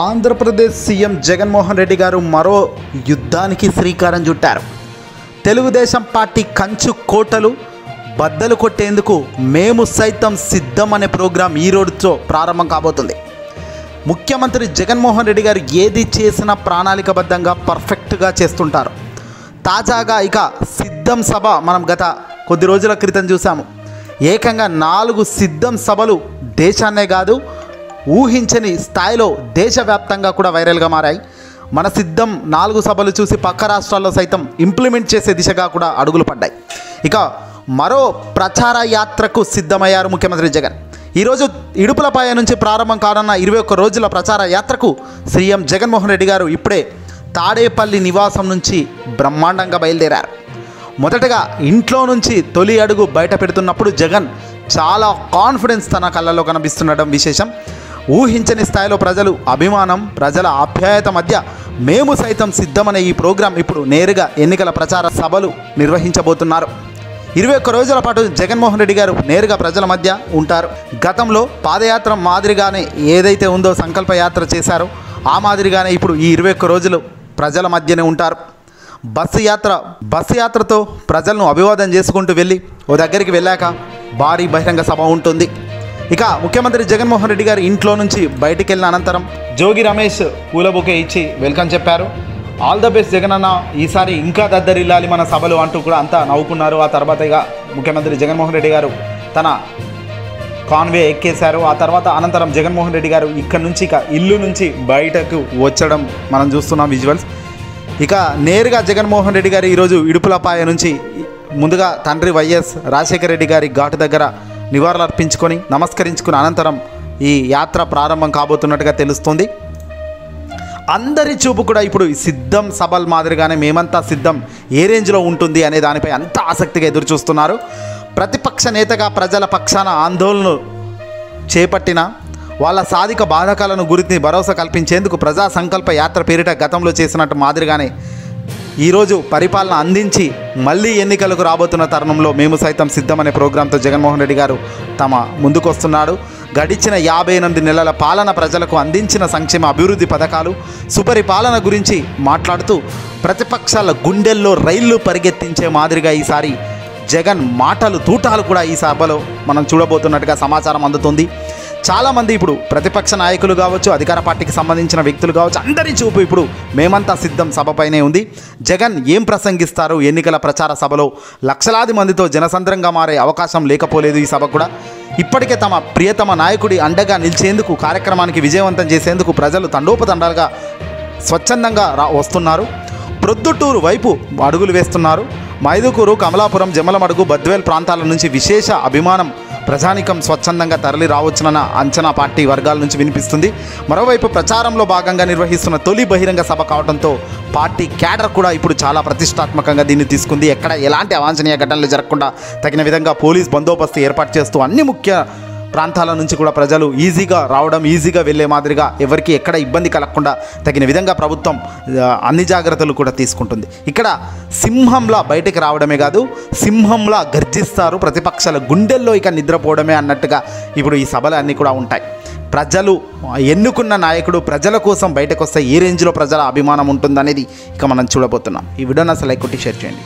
Andhra Pradesh CM Jaganmohan Reddy గారు మరో యుద్ధానికి శ్రీకారం చుట్టారు. తెలుగుదేశం పార్టీ కంచు కోటలు బద్దలు కొట్టేందుకు మేము సైతం సిద్ధం అనే ప్రోగ్రాం ఈ రోజుతో ప్రారంభం కాబోతుంది. ముఖ్యమంత్రి జగన్మోహన్ రెడ్డి గారు ఏది చేసినా ప్రణాళికబద్ధంగా పర్ఫెక్ట్గా చేస్తుంటారు. తాజాగా ఇక సిద్ధం సభ మనం గత కొద్ది రోజుల క్రితం చూసాము ఏకంగా నాలుగు సిద్ధం సభలు దేశాన్నే కాదు ఊహించని స్థాయిలో దేశవ్యాప్తంగా కూడా వైరల్గా మారాయి. మన సిద్ధం నాలుగు సభలు చూసి పక్క రాష్ట్రాల్లో సైతం ఇంప్లిమెంట్ చేసే దిశగా కూడా అడుగులు పడ్డాయి. ఇక మరో ప్రచార యాత్రకు సిద్ధమయ్యారు ముఖ్యమంత్రి జగన్. ఈరోజు ఇడుపులపాయ నుంచి ప్రారంభం కానున్న ఇరవై ఒక్క రోజుల ప్రచార యాత్రకు సీఎం జగన్మోహన్ రెడ్డి గారు ఇప్పుడే తాడేపల్లి నివాసం నుంచి బ్రహ్మాండంగా బయలుదేరారు. మొదటగా ఇంట్లో నుంచి తొలి అడుగు బయట పెడుతున్నప్పుడు జగన్ చాలా కాన్ఫిడెన్స్ తన కళ్ళలో కనిపిస్తుండడం విశేషం. ఊహించని స్థాయిలో ప్రజలు అభిమానం ప్రజల ఆప్యాయత మధ్య మేము సైతం సిద్ధమనే ఈ ప్రోగ్రాం ఇప్పుడు నేరుగా ఎన్నికల ప్రచార సభలు నిర్వహించబోతున్నారు. ఇరవై ఒక్క రోజుల పాటు జగన్మోహన్ రెడ్డి గారు నేరుగా ప్రజల మధ్య ఉంటారు. గతంలో పాదయాత్ర మాదిరిగానే ఏదైతే ఉందో సంకల్ప యాత్ర చేశారో ఆ మాదిరిగానే ఇప్పుడు ఈ ఇరవై ఒక్క రోజులు ప్రజల మధ్యనే ఉంటారు. బస్సు యాత్ర బస్సు యాత్రతో ప్రజలను అభివాదం చేసుకుంటూ వెళ్ళి ఓ దగ్గరికి వెళ్ళాక భారీ బహిరంగ సభ ఉంటుంది. ఇక ముఖ్యమంత్రి జగన్మోహన్ రెడ్డి గారు ఇంట్లో నుంచి బయటికి వెళ్ళిన అనంతరం జోగి రమేష్ పూల బుకే ఇచ్చి వెల్కమ్ చెప్పారు. ఆల్ ద బెస్ట్ జగన్ అన్న ఈసారి ఇంకా దద్దరిల్లాలి మన సభలు అంటూ కూడా అంతా నవ్వుకున్నారు. ఆ తర్వాత ఇక ముఖ్యమంత్రి జగన్మోహన్ రెడ్డి గారు తన కాన్వే ఎక్కేశారు. ఆ తర్వాత అనంతరం జగన్మోహన్ రెడ్డి గారు ఇక్కడ నుంచి ఇక ఇల్లు నుంచి బయటకు వచ్చడం మనం చూస్తున్నాం విజువల్స్. ఇక నేరుగా జగన్మోహన్ రెడ్డి గారు ఈరోజు ఇడుపులపాయ నుంచి ముందుగా తండ్రి వైఎస్ రాజశేఖర రెడ్డి గారి ఘాటు దగ్గర నివాళులు అర్పించుకొని నమస్కరించుకున్న అనంతరం ఈ యాత్ర ప్రారంభం కాబోతున్నట్టుగా తెలుస్తుంది. అందరి చూపు కూడా ఇప్పుడు సిద్ధం సభల్ మాదిరిగానే మేమంతా సిద్ధం ఏ రేంజ్లో ఉంటుంది అనే దానిపై అంత ఆసక్తిగా ఎదురు చూస్తున్నారు ప్రతిపక్ష నేతగా ప్రజల పక్షాన ఆందోళనలు చేపట్టిన వాళ్ళ సాధిక బాధకాలను గురించి భరోసా కల్పించేందుకు ప్రజా సంకల్ప యాత్ర పేరిట గతంలో చేసినట్టు మాదిరిగానే ఈరోజు పరిపాలన అందించి మళ్ళీ ఎన్నికలకు రాబోతున్న తరుణంలో మేము సైతం సిద్ధమనే ప్రోగ్రాంతో జగన్మోహన్ రెడ్డి గారు తమ ముందుకొస్తున్నాడు. గడిచిన యాభై ఎనిమిది నెలల పాలన ప్రజలకు అందించిన సంక్షేమ అభివృద్ధి పథకాలు సుపరిపాలన గురించి మాట్లాడుతూ ప్రతిపక్షాల గుండెల్లో రైళ్ళు పరిగెత్తించే మాదిరిగా ఈసారి జగన్ మాటలు తూటాలు కూడా ఈ సభలో మనం చూడబోతున్నట్టుగా సమాచారం అందుతుంది. చాలామంది ఇప్పుడు ప్రతిపక్ష నాయకులు కావచ్చు అధికార పార్టీకి సంబంధించిన వ్యక్తులు కావచ్చు అందరి చూపు ఇప్పుడు మేమంతా సిద్ధం సభపైనే ఉంది. జగన్ ఏం ప్రసంగిస్తారు? ఎన్నికల ప్రచార సభలో లక్షలాది మందితో జనసంద్రంగా మారే అవకాశం లేకపోలేదు ఈ సభ కూడా. ఇప్పటికే తమ ప్రియతమ నాయకుడి అండగా నిలిచేందుకు కార్యక్రమానికి విజయవంతం చేసేందుకు ప్రజలు తండోపతండాలుగా స్వచ్ఛందంగా రా వస్తున్నారు. ప్రొద్దుటూరు వైపు అడుగులు వేస్తున్నారు. మైదుకూరు కమలాపురం జమలమడుగు బద్వేల్ ప్రాంతాల నుంచి విశేష అభిమానం ప్రజానికం స్వచ్ఛందంగా తరలి రావచ్చునన్న అంచనా పార్టీ వర్గాల నుంచి వినిపిస్తుంది. మరోవైపు ప్రచారంలో భాగంగా నిర్వహిస్తున్న తొలి బహిరంగ సభ కావడంతో పార్టీ క్యాడర్ కూడా ఇప్పుడు చాలా ప్రతిష్టాత్మకంగా దీన్ని తీసుకుంది. ఎక్కడ ఎలాంటి అవాంఛనీయ ఘటనలు జరగకుండా తగిన విధంగా పోలీస్ బందోబస్తు ఏర్పాటు చేస్తూ అన్ని ముఖ్య ప్రాంతాల నుంచి కూడా ప్రజలు ఈజీగా రావడం ఈజీగా వెళ్ళే మాదిరిగా ఎవరికి ఎక్కడ ఇబ్బంది కలగకుండా తగిన విధంగా ప్రభుత్వం అన్ని జాగ్రత్తలు కూడా తీసుకుంటుంది. ఇక్కడ సింహంలా బయటికి రావడమే కాదు సింహంలా గర్జిస్తారు ప్రతిపక్షాల గుండెల్లో ఇక నిద్రపోవడమే అన్నట్టుగా ఇప్పుడు ఈ సభలు అన్నీ కూడా ఉంటాయి. ప్రజలు ఎన్నుకున్న నాయకుడు ప్రజల కోసం బయటకు వస్తే ఏ రేంజ్లో ప్రజల అభిమానం ఉంటుందనేది ఇక మనం చూడబోతున్నాం. ఈ వీడియోని అసలు లైక్ కొట్టి షేర్ చేయండి.